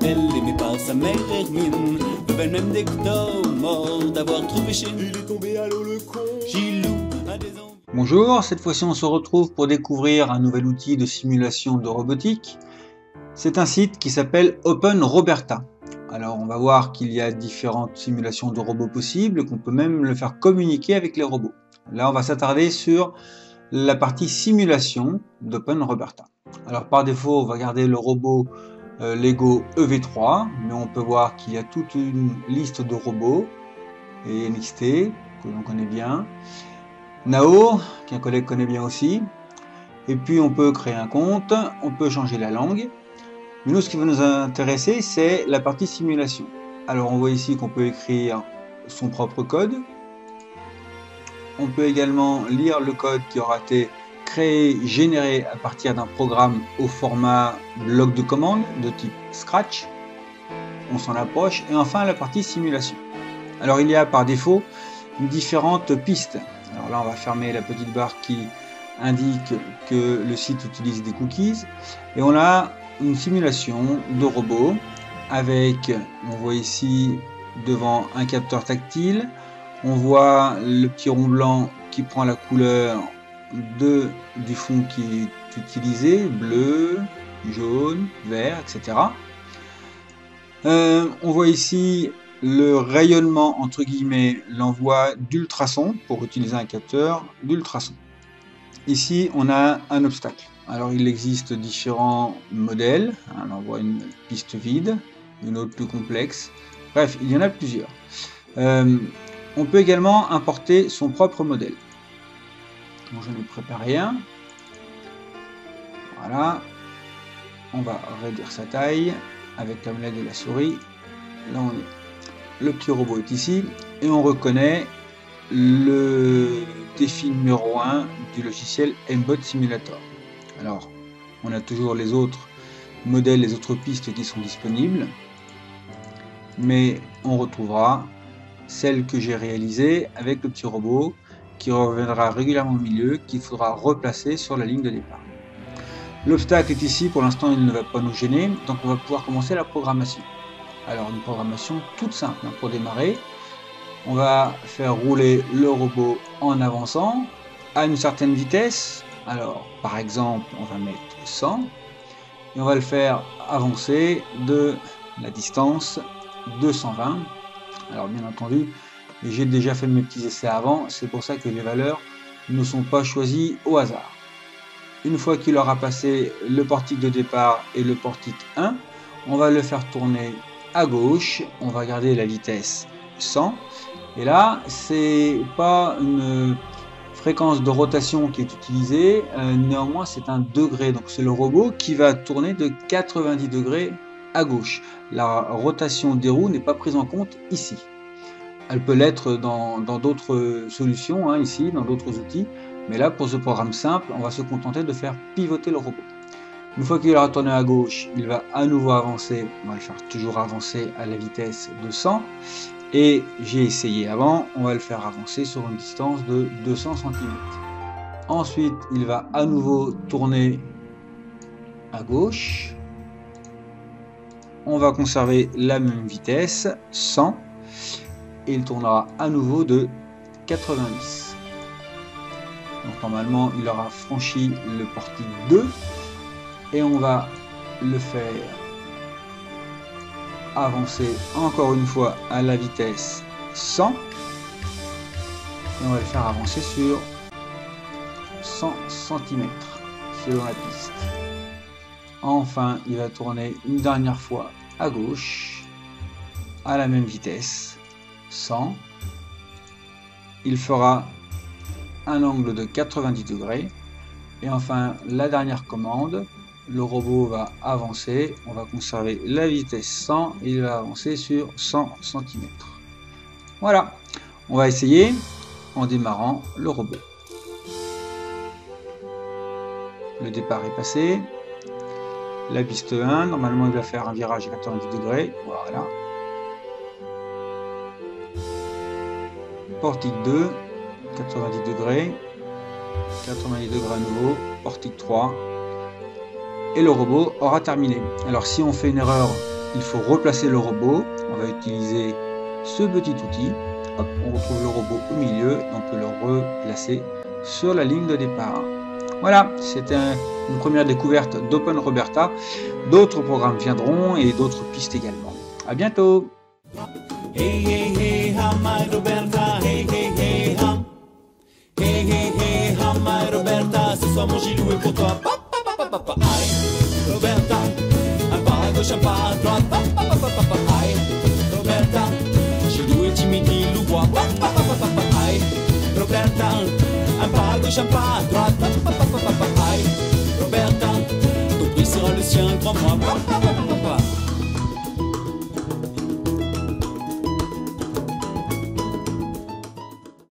Isabelle, aimée par sa mère Hermine, même d'Hector, mort d'avoir trouvé chez Il est tombé à l'eau le con. Gilou, un des. Bonjour, cette fois-ci on se retrouve pour découvrir un nouvel outil de simulation de robotique. C'est un site qui s'appelle Open Roberta. Alors on va voir qu'il y a différentes simulations de robots possibles, qu'on peut même le faire communiquer avec les robots. Là on va s'attarder sur la partie simulation d'Open Roberta. Alors par défaut on va garder le robot euh, Lego EV3, mais on peut voir qu'il y a toute une liste de robots et NXT que l'on connaît bien. Nao, qu'un collègue connaît bien aussi. Et puis on peut créer un compte, on peut changer la langue. Mais nous, ce qui va nous intéresser, c'est la partie simulation. Alors on voit ici qu'on peut écrire son propre code. On peut également lire le code qui aura été créé, généré à partir d'un programme au format bloc de commande de type Scratch. On s'en approche. Et enfin la partie simulation. Alors il y a par défaut différentes pistes. Alors là, on va fermer la petite barre qui indique que le site utilise des cookies. Et on a une simulation de robot avec, on voit ici devant un capteur tactile, on voit le petit rond blanc qui prend la couleur de, du fond qui est utilisé, bleu, jaune, vert, etc. Euh, on voit ici le rayonnement entre guillemets l'envoi d'ultrasons pour utiliser un capteur d'ultrasons. Ici on a un obstacle. Alors il existe différents modèles. on voit une piste vide, une autre plus complexe. Bref, il y en a plusieurs. Euh, on peut également importer son propre modèle. Bon, je ne préparé un. Voilà. On va réduire sa taille avec la manette de la souris. Là on est le petit robot est ici et on reconnaît le défi numéro 1 du logiciel Mbot Simulator. Alors, on a toujours les autres modèles, les autres pistes qui sont disponibles, mais on retrouvera celle que j'ai réalisée avec le petit robot qui reviendra régulièrement au milieu, qu'il faudra replacer sur la ligne de départ. L'obstacle est ici, pour l'instant il ne va pas nous gêner, donc on va pouvoir commencer la programmation. Alors une programmation toute simple hein, pour démarrer. On va faire rouler le robot en avançant à une certaine vitesse. Alors par exemple on va mettre 100 et on va le faire avancer de la distance 220. Alors bien entendu j'ai déjà fait mes petits essais avant, c'est pour ça que les valeurs ne sont pas choisies au hasard. Une fois qu'il aura passé le portique de départ et le portique 1, on va le faire tourner à gauche, on va garder la vitesse 100. Et là, c'est pas une fréquence de rotation qui est utilisée, euh, néanmoins c'est un degré. Donc c'est le robot qui va tourner de 90 degrés à gauche. La rotation des roues n'est pas prise en compte ici. Elle peut l'être dans d'autres solutions, hein, ici, dans d'autres outils. Mais là, pour ce programme simple, on va se contenter de faire pivoter le robot. Une fois qu'il aura tourné à gauche, il va à nouveau avancer. On va le faire toujours avancer à la vitesse de 100. Et j'ai essayé avant, on va le faire avancer sur une distance de 200 cm. Ensuite, il va à nouveau tourner à gauche. On va conserver la même vitesse, 100. Et il tournera à nouveau de 90. Donc normalement, il aura franchi le portique 2 et on va le faire avancer encore une fois à la vitesse 100 et on va le faire avancer sur 100 cm selon la piste. Enfin, il va tourner une dernière fois à gauche à la même vitesse 100. Il fera un angle de 90 degrés et enfin la dernière commande le robot va avancer, on va conserver la vitesse 100 et il va avancer sur 100 cm. Voilà, on va essayer en démarrant le robot. Le départ est passé. La piste 1, normalement il va faire un virage à 90 degrés. Voilà. Portique 2, 90 degrés. 90 degrés à nouveau. Portique 3, et le robot aura terminé. Alors si on fait une erreur il faut replacer le robot. On va utiliser ce petit outil. On retrouve le robot au milieu et on peut le replacer sur la ligne de départ. Voilà, c'était une première découverte d'Open Roberta. D'autres programmes viendront et d'autres pistes également. À bientôt Mon gilou est pour toi. Pa, pa. Aïe, Roberta, un pas à gauche, un pas à droite. Pa, pa. Aïe, Roberta, gilou est timide, il louvoie. Pa, pa. Aïe, Roberta, un pas à gauche, un pas à droite. Pa, pa. Aïe, Roberta, ton prix sera le sien, crois-moi.